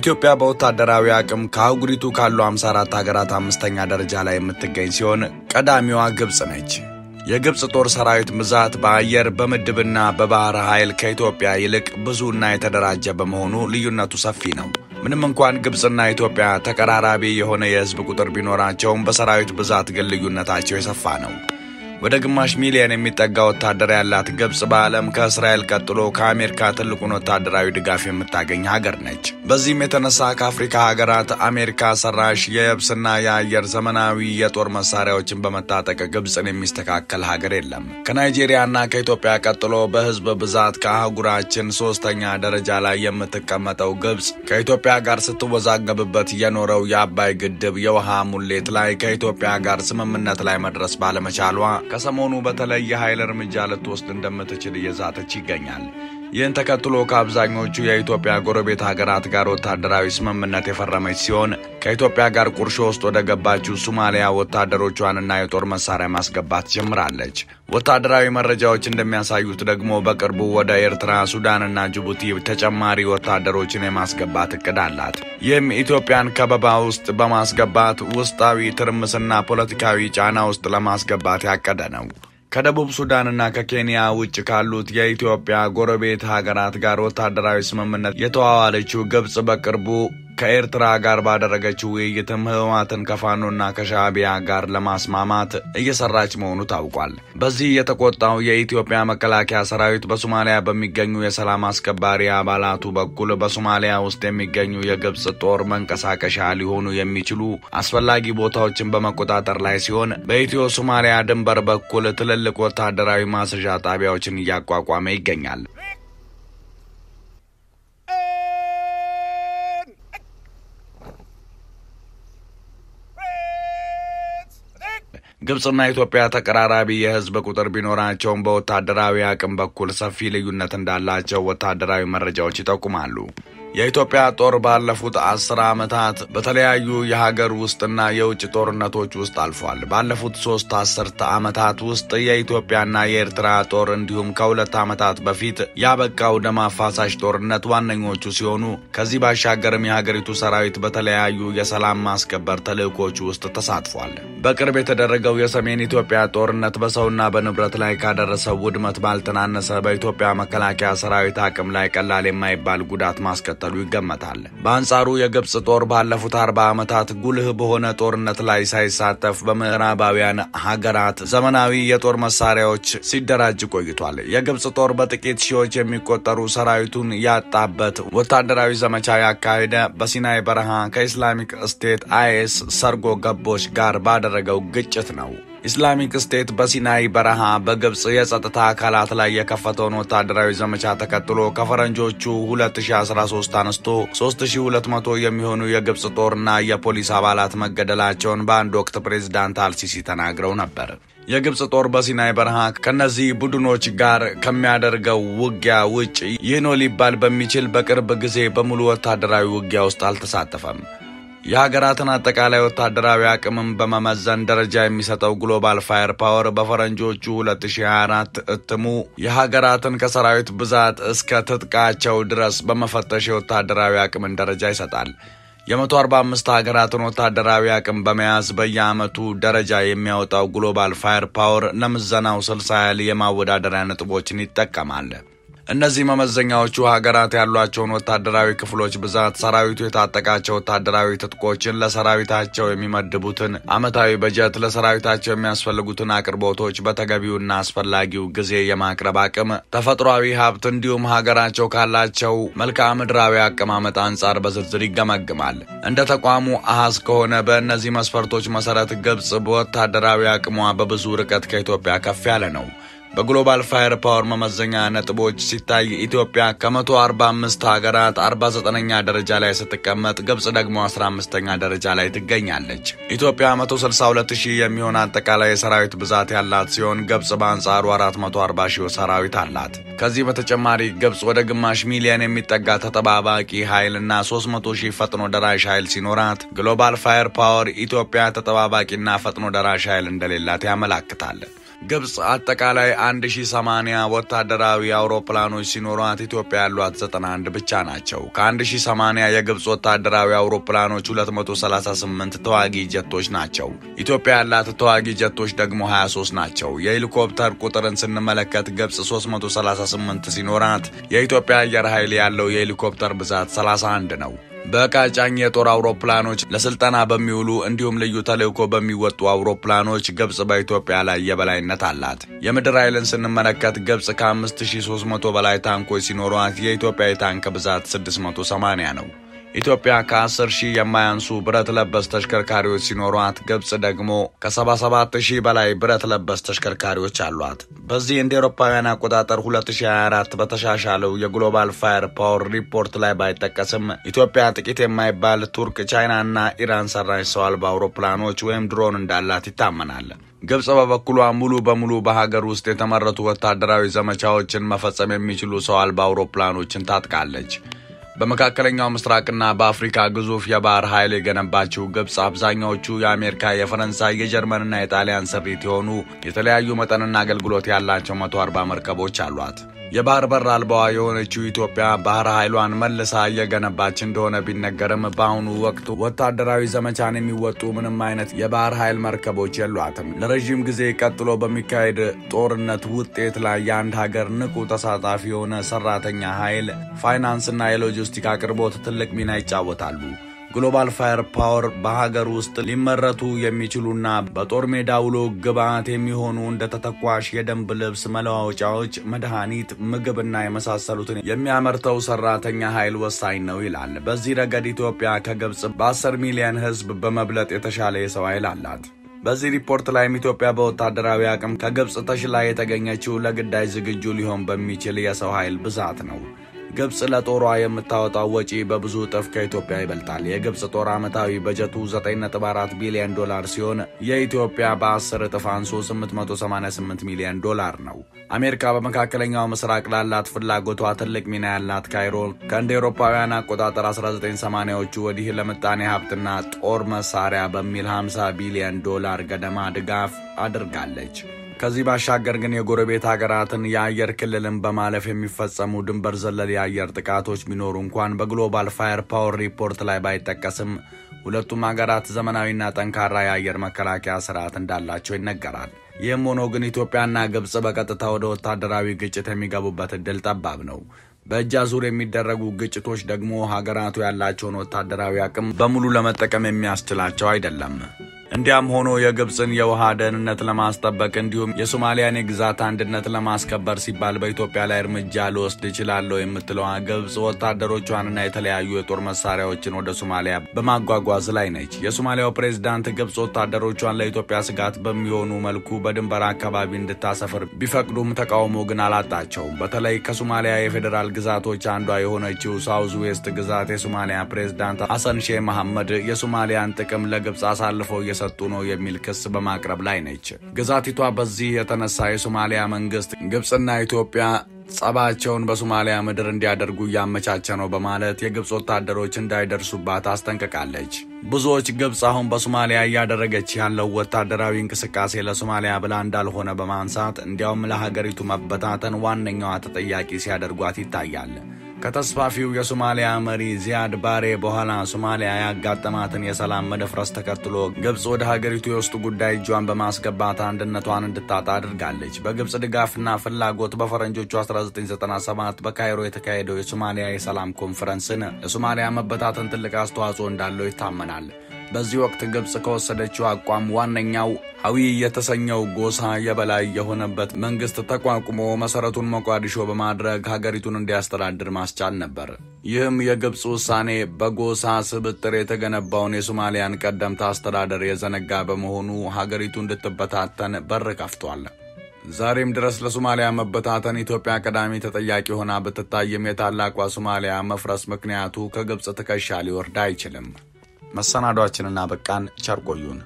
ኢትዮጵያ በወታደራዊ አቅም ከአህጉሪቱ ካሉ 54 ሀገራት አምስተኛ ደረጃ ላይ የምትገኝ ሲሆን ቀዳሚዋ ግብፅ ነች። የግብፅ ጦር ሰራዊት ብዛት በአየር በምድብና በባህር ኃይል ከኢትዮጵያ ይልቅ ብዙና የተደራጀ በመሆኑ ልዩነቱ ሰፊ ነው። ምንም እንኳን ግብፅና ኢትዮጵያ ተቀራራቢ የሆነ የሕዝብ ቁጥር ቢኖራቸውም በሰራዊት ብዛት ግን ልዩነታቸው የሰፋ ነው። ወደ ግማሽ ሚሊዮን የሚጠጋ ወታደር ያላት ግብፅ በዓለም ከእስራኤል ቀጥሎ ከአሜሪካ ትልቁን ወታደራዊ ድጋፍ የምታገኝ ሀገር ነች። በዚህም የተነሳ ከአፍሪካ ሀገራት አሜሪካ ሰራሽ የየብስና የአየር ዘመናዊ የጦር መሳሪያዎችን በመታጠቅ ግብፅን የሚስተካከል ሀገር የለም። ከናይጄሪያና ከኢትዮጵያ ቀጥሎ በህዝብ ብዛት ከአህጉራችን ሶስተኛ ደረጃ ላይ የምትቀመጠው ግብፅ ከኢትዮጵያ ጋር ስትወዛገብበት የኖረው የአባይ ግድብ የውሃ ሙሌት ላይ ከኢትዮጵያ ጋር ስምምነት ላይ መድረስ ባለመቻሏ ከሰሞኑ በተለይ የኃይል እርምጃ ልትወስድ እንደምትችል እየዛተች ይገኛል። ይህን ተከትሎ ከአብዛኞቹ የኢትዮጵያ ጎረቤት ሀገራት ጋር ወታደራዊ ስምምነት የፈረመች ሲሆን ከኢትዮጵያ ጋር ቁርሾ ውስጥ ወደ ገባችው ሶማሊያ ወታደሮቿንና የጦር መሳሪያ ማስገባት ጀምራለች። ወታደራዊ መረጃዎች እንደሚያሳዩት ደግሞ በቅርቡ ወደ ኤርትራ፣ ሱዳንና ጅቡቲ ተጨማሪ ወታደሮችን የማስገባት እቅድ አላት። ይህም ኢትዮጵያን ከበባ ውስጥ በማስገባት ውስጣዊ ትርምስና ፖለቲካዊ ጫና ውስጥ ለማስገባት ያቀደ ነው። ከደቡብ ሱዳንና ከኬንያ ውጭ ካሉት የኢትዮጵያ ጎረቤት ሀገራት ጋር ወታደራዊ ስምምነት የተዋዋለችው ግብፅ በቅርቡ ከኤርትራ ጋር ባደረገችው ውይይትም ህወሓትን ከፋኖና ከሻዕቢያ ጋር ለማስማማት እየሰራች መሆኑ ታውቋል። በዚህ የተቆጣው የኢትዮጵያ መከላከያ ሰራዊት በሶማሊያ በሚገኙ የሰላም አስከባሪ አባላቱ በኩል በሶማሊያ ውስጥ የሚገኙ የግብፅ ጦር መንቀሳቀሻ ሊሆኑ የሚችሉ አስፈላጊ ቦታዎችን በመቆጣጠር ላይ ሲሆን በኢትዮ ሶማሊያ ድንበር በኩል ትልልቅ ወታደራዊ ማስዣ ጣቢያዎችን እያቋቋመ ይገኛል። ግብፅና ኢትዮጵያ ተቀራራቢ የህዝብ ቁጥር ቢኖራቸውም በወታደራዊ አቅም በኩል ሰፊ ልዩነት እንዳላቸው ወታደራዊ መረጃዎች ይጠቁማሉ። የኢትዮጵያ ጦር ባለፉት አስር ዓመታት በተለያዩ የሀገር ውስጥና የውጭ ጦርነቶች ውስጥ አልፏል። ባለፉት ሶስት አስርተ ዓመታት ውስጥ የኢትዮጵያና የኤርትራ ጦር እንዲሁም ከሁለት ዓመታት በፊት ያበቃው ደም አፋሳሽ ጦርነት ዋነኞቹ ሲሆኑ ከዚህ ባሻገርም የሀገሪቱ ሰራዊት በተለያዩ የሰላም ማስከበር ተልዕኮች ውስጥ ተሳትፏል። በቅርብ የተደረገው የሰሜን ኢትዮጵያ ጦርነት በሰውና በንብረት ላይ ካደረሰው ውድመት ባልተናነሰ በኢትዮጵያ መከላከያ ሰራዊት አቅም ላይ ቀላል የማይባል ጉዳት ማስከተል እንደሚከተሉ ይገመታል። በአንጻሩ የግብፅ ጦር ባለፉት አርባ ዓመታት ጉልህ በሆነ ጦርነት ላይ ሳይሳተፍ በምዕራባውያን ሀገራት ዘመናዊ የጦር መሳሪያዎች ሲደራጅ ቆይቷል። የግብፅ ጦር በጥቂት ሺዎች የሚቆጠሩ ሰራዊቱን ያጣበት ወታደራዊ ዘመቻ ያካሄደ በሲናይ በረሃ ከኢስላሚክ ስቴት አይኤስ ሰርጎ ገቦች ጋር ባደረገው ግጭት ነው። ኢስላሚክ ስቴት በሲናይ በረሃ በግብፅ የጸጥታ አካላት ላይ የከፈተውን ወታደራዊ ዘመቻ ተከትሎ ከፈረንጆቹ 2013 አንስቶ 3200 የሚሆኑ የግብፅ ጦርና የፖሊስ አባላት መገደላቸውን በአንድ ወቅት ፕሬዝዳንት አልሲሲ ተናግረው ነበር። የግብፅ ጦር በሲናይ በረሃ ከነዚህ ቡድኖች ጋር ከሚያደርገው ውጊያ ውጭ ይህ ነው ሊባል በሚችል በቅርብ ጊዜ በሙሉ ወታደራዊ ውጊያ ውስጥ አልተሳተፈም። የሀገራትን አጠቃላይ ወታደራዊ አቅምም በመመዘን ደረጃ የሚሰጠው ግሎባል ፋየር ፓወር በፈረንጆቹ 2024 እትሙ የሀገራትን ከሰራዊት ብዛት እስከ ትጥቃቸው ድረስ በመፈተሽ የወታደራዊ አቅምን ደረጃ ይሰጣል። የ145 ሀገራትን ወታደራዊ አቅም በመያዝ በየዓመቱ ደረጃ የሚያወጣው ግሎባል ፋየር ፓወር ለምዘናው 60 ያህል የማወዳደሪያ ነጥቦችን ይጠቀማል። እነዚህ መመዘኛዎቹ ሀገራት ያሏቸውን ወታደራዊ ክፍሎች ብዛት፣ ሰራዊቱ የታጠቃቸው ወታደራዊ ትጥቆችን፣ ለሰራዊታቸው የሚመድቡትን ዓመታዊ በጀት፣ ለሰራዊታቸው የሚያስፈልጉትን አቅርቦቶች በተገቢውና አስፈላጊው ጊዜ የማቅረብ አቅም፣ ተፈጥሯዊ ሀብት እንዲሁም ሀገራቸው ካላቸው መልክዓ ምድራዊ አቀማመጥ አንጻር በዝርዝር ይገመግማል። እንደ ተቋሙ አሃዝ ከሆነ በእነዚህ መስፈርቶች መሰረት ግብፅ በወታደራዊ አቅሟ በብዙ ርቀት ከኢትዮጵያ ከፍ ያለ ነው። በግሎባል ፋየር ፓወር መመዘኛ ነጥቦች ሲታይ ኢትዮጵያ ከ145 ሀገራት 49ኛ ደረጃ ላይ ስትቀመጥ ግብፅ ደግሞ 15ኛ ደረጃ ላይ ትገኛለች። ኢትዮጵያ 162 ሺህ የሚሆን አጠቃላይ የሰራዊት ብዛት ያላት ሲሆን ግብፅ በአንጻሩ 440 ሺህ ሰራዊት አላት። ከዚህ በተጨማሪ ግብፅ ወደ ግማሽ ሚሊዮን የሚጠጋ ተጠባባቂ ኃይልና 300 ሺህ ፈጥኖ ደራሽ ኃይል ሲኖራት ግሎባል ፋየር ፓወር ኢትዮጵያ ተጠባባቂና ፈጥኖ ደራሽ ኃይል እንደሌላት ያመላክታል። ግብፅ አጠቃላይ 1080 ወታደራዊ አውሮፕላኖች ሲኖሯት ኢትዮጵያ ያሏት 91 ብቻ ናቸው። ከ1080 የግብፅ ወታደራዊ አውሮፕላኖች 238 ተዋጊ ጀቶች ናቸው። ኢትዮጵያ ያላት ተዋጊ ጀቶች ደግሞ 23 ናቸው። የሄሊኮፕተር ቁጥርን ስንመለከት ግብፅ 338 ሲኖራት የኢትዮጵያ አየር ኃይል ያለው የሄሊኮፕተር ብዛት 31 ነው። በዕቃ ጫኝ የጦር አውሮፕላኖች ለስልጠና በሚውሉ እንዲሁም ልዩ ተልዕኮ በሚወጡ አውሮፕላኖች ግብፅ በኢትዮጵያ ላይ የበላይነት አላት። የምድር ኃይልን ስንመለከት ግብፅ ከ5300 በላይ ታንኮች ሲኖሯት የኢትዮጵያ የታንክ ብዛት 680 ነው። ኢትዮጵያ ከ10 ሺህ የማያንሱ ብረት ለበስ ተሽከርካሪዎች ሲኖሯት ግብፅ ደግሞ ከ77 ሺህ በላይ ብረት ለበስ ተሽከርካሪዎች አሏት። በዚህ እንደ ኤሮፓውያን አቆጣጠር 2024 በተሻሻለው የ Global Fire Power ሪፖርት ላይ ባይጠቀስም ኢትዮጵያ ጥቂት የማይባል ቱርክ፣ ቻይና እና ኢራን ሰራሽ ሰው አልባ አውሮፕላኖች ወይም ድሮን እንዳላት ይታመናል። ግብፅ በበኩሏ ሙሉ በሙሉ በሀገር ውስጥ የተመረቱ ወታደራዊ ዘመቻዎችን መፈጸም የሚችሉ ሰው አልባ አውሮፕላኖችን ታጥቃለች። በመካከለኛው ምስራቅና በአፍሪካ ግዙፍ የባህር ኃይል የገነባችው ግብፅ አብዛኛዎቹ የአሜሪካ፣ የፈረንሳይ፣ የጀርመንና የጣሊያን ስሪት የሆኑ የተለያዩ መጠንና አገልግሎት ያላቸው 140 መርከቦች አሏት። የባህር በር አልባዋ የሆነችው ኢትዮጵያ ባህር ኃይሏን መልሳ እየገነባች እንደሆነ ቢነገርም በአሁኑ ወቅት ወታደራዊ ዘመቻን የሚወጡ ምንም አይነት የባህር ኃይል መርከቦች የሏትም። ለረዥም ጊዜ ቀጥሎ በሚካሄድ ጦርነት ውጤት ላይ የአንድ ሀገር ንቁ ተሳታፊ የሆነ ሰራተኛ ኃይል፣ ፋይናንስና የሎጂስቲክ አቅርቦት ትልቅ ሚና ይጫወታሉ። Global Fire Power በሀገር ውስጥ ሊመረቱ የሚችሉና በጦር ሜዳ ውሎ ግብዓት የሚሆኑ እንደ ተተኳሽ፣ የደንብ ልብስ፣ መለዋወጫዎች፣ መድኃኒት፣ ምግብና የመሳሰሉትን የሚያመርተው ሰራተኛ ኃይል ወሳኝ ነው ይላል። በዚህ ረገድ ኢትዮጵያ ከግብፅ በ10 ሚሊዮን ሕዝብ በመብለጥ የተሻለ የሰው ኃይል አላት። በዚህ ሪፖርት ላይም ኢትዮጵያ በወታደራዊ አቅም ከግብፅ ተሽላ የተገኘችው ለግዳጅ ዝግጁ ሊሆን በሚችል የሰው ኃይል ብዛት ነው። ግብፅ ለጦሯ የምታወጣው ወጪ በብዙ እጥፍ ከኢትዮጵያ ይበልጣል። የግብፅ ጦር ዓመታዊ በጀቱ 9.4 ቢሊዮን ዶላር ሲሆን የኢትዮጵያ በ10 እጥፍ አንሶ 888 ሚሊዮን ዶላር ነው። አሜሪካ በመካከለኛው ምስራቅ ላላት ፍላጎቷ ትልቅ ሚና ያላት ካይሮ ከእንደ ኤሮፓውያን አቆጣጠር 1980ዎቹ ወዲህ ለምጣኔ ሀብትና ጦር መሳሪያ በሚል 50 ቢሊዮን ዶላር ገደማ ድጋፍ አድርጋለች። ከዚህ ባሻገር ግን የጎረቤት ሀገራትን የአየር ክልልን በማለፍ የሚፈጸሙ ድንበር ዘለል የአየር ጥቃቶች ቢኖሩ እንኳን በ Global Fire Power ሪፖርት ላይ ባይጠቀስም ሁለቱም ሀገራት ዘመናዊና ጠንካራ የአየር መከላከያ ስርዓት እንዳላቸው ይነገራል። ይህም ሆኖ ግን ኢትዮጵያና ግብፅ በቀጥታ ወደ ወታደራዊ ግጭት የሚገቡበት እድል ጠባብ ነው። በእጅ አዙር የሚደረጉ ግጭቶች ደግሞ ሀገራቱ ያላቸውን ወታደራዊ አቅም በሙሉ ለመጠቀም የሚያስችላቸው አይደለም። እንዲያም ሆኖ የግብፅን የውሃ ደህንነት ለማስጠበቅ እንዲሁም የሶማሊያን የግዛት አንድነት ለማስከበር ሲባል በኢትዮጵያ ላይ እርምጃ ልወስድ እችላለሁ የምትለዋ ግብፅ ወታደሮቿንና የተለያዩ የጦር መሳሪያዎችን ወደ ሶማሊያ በማጓጓዝ ላይ ነች። የሶማሊያው ፕሬዝዳንት ግብፅ ወታደሮቿን ለኢትዮጵያ ስጋት በሚሆኑ መልኩ በድንበር አካባቢ እንድታሰፍር ቢፈቅዱም ተቃውሞ ግን አላጣቸውም። በተለይ ከሶማሊያ የፌዴራል ግዛቶች አንዷ የሆነችው ሳውዝ ዌስት ግዛት የሶማሊያ ፕሬዝዳንት ሐሰን ሼህ መሐመድ የሶማሊያን ጥቅም ለግብፅ አሳልፈው ሰጡ ነው የሚል ክስ በማቅረብ ላይ ነች። ግዛቲቷ በዚህ የተነሳ የሶማሊያ መንግስት ግብፅና ኢትዮጵያ ጸባቸውን በሶማሊያ ምድር እንዲያደርጉ እያመቻቸ ነው በማለት የግብፅ ወታደሮች እንዳይደርሱባት አስጠንቅቃለች። ብዙዎች ግብፅ አሁን በሶማሊያ እያደረገች ያለው ወታደራዊ እንቅስቃሴ ለሶማሊያ ብላ እንዳልሆነ በማንሳት እንዲያውም ለሀገሪቱ መበታተን ዋነኛዋ ተጠያቂ ሲያደርጓት ይታያል። ከተስፋፊው የሶማሊያ መሪ ዚያድ ባሬ በኋላ ሶማሊያ ያጋጠማትን የሰላም መደፍረስ ተከትሎ ግብፅ ወደ ሀገሪቱ የውስጥ ጉዳይ እጇን በማስገባት አንድነቷን እንድታጣ አድርጋለች። በግብፅ ድጋፍና ፍላጎት በፈረንጆቹ 1997 በካይሮ የተካሄደው የሶማሊያ የሰላም ኮንፈረንስን ለሶማሊያ መበታተን ትልቅ አስተዋጽኦ እንዳለው ይታመናል። በዚህ ወቅት ግብፅ ከወሰደችው አቋም ዋነኛው ሀዊ የተሰኘው ጎሳ የበላይ የሆነበት መንግስት ተቋቁሞ መሰረቱን ሞቃዲሾ በማድረግ ሀገሪቱን እንዲያስተዳድር ማስቻል ነበር። ይህም የግብፅ ውሳኔ በጎሳ ስብጥር የተገነባውን የሶማሊያን ቀደምት አስተዳደር የዘነጋ በመሆኑ ሀገሪቱ እንድትበታተን በር ከፍቷል። ዛሬም ድረስ ለሶማሊያ መበታተን ኢትዮጵያ ቀዳሚ ተጠያቂ ሆና ብትታይም የታላቋ ሶማሊያ መፍረስ ምክንያቱ ከግብፅ ትከሻ ሊወርድ አይችልም። መሰናዷችንን አበቃን። ቸር ቆዩን።